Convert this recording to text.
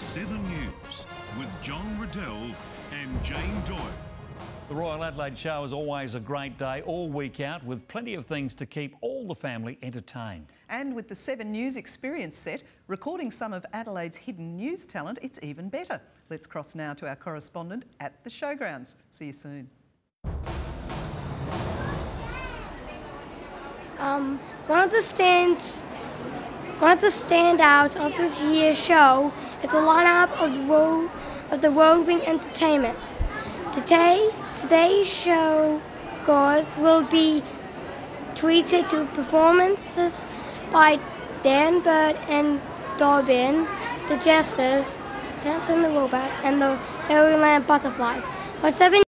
7 News with John Riddell and Jane Doyle. The Royal Adelaide Show is always a great day all week out with plenty of things to keep all the family entertained. And with the 7 News Experience set, recording some of Adelaide's hidden news talent, it's even better. Let's cross now to our correspondent at the showgrounds. See you soon. Um, one of the stands, one of the standouts of this year's show is the lineup of the ro- of the roving entertainment. Today, today's show goers will be treated to performances by Dan Bird and Dobbin, the Jesters, Tanton the Robot, and the Fairyland Butterflies. But seven